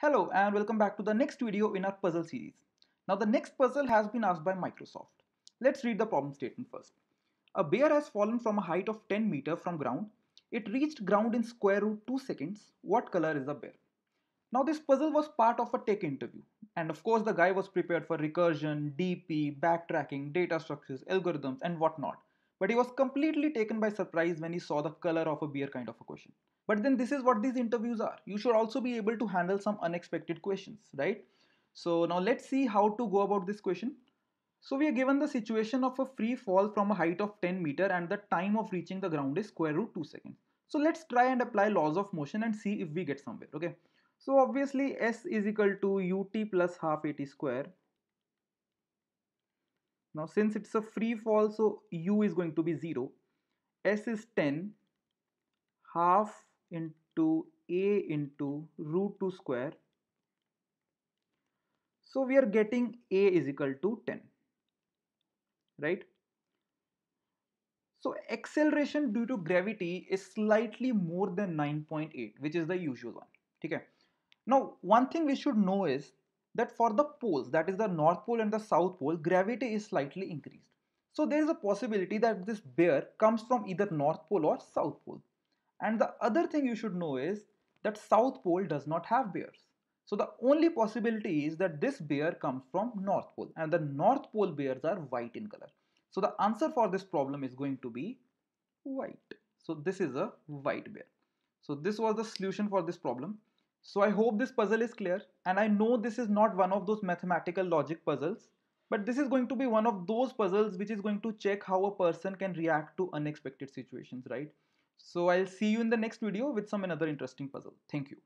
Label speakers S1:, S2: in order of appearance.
S1: Hello and welcome back to the next video in our puzzle series. Now the next puzzle has been asked by Microsoft. Let's read the problem statement first. A bear has fallen from a height of 10 meter from ground. It reached ground in square root 2 seconds. What color is the bear? Now this puzzle was part of a tech interview and of course the guy was prepared for recursion, DP, backtracking, data structures, algorithms and whatnot. But he was completely taken by surprise when he saw the color of a beer kind of a question. But then this is what these interviews are. You should also be able to handle some unexpected questions, right? So now let's see how to go about this question. So we are given the situation of a free fall from a height of 10 meter and the time of reaching the ground is square root 2 seconds. So let's try and apply laws of motion and see if we get somewhere, okay? So obviously S is equal to ut plus half at square. Now since it's a free fall, so u is going to be 0. S is 10 half into a into root 2 square. So we are getting a is equal to 10, right? So acceleration due to gravity is slightly more than 9.8, which is the usual one. Okay. Now, one thing we should know is that for the poles, that is the North Pole and the South Pole, gravity is slightly increased. So there is a possibility that this bear comes from either North Pole or South Pole. And the other thing you should know is that South Pole does not have bears. So the only possibility is that this bear comes from North Pole and the North Pole bears are white in color. So the answer for this problem is going to be white. So this is a white bear. So this was the solution for this problem. So I hope this puzzle is clear and I know this is not one of those mathematical logic puzzles but this is going to be one of those puzzles which is going to check how a person can react to unexpected situations, right? So I'll see you in the next video with some another interesting puzzle. Thank you.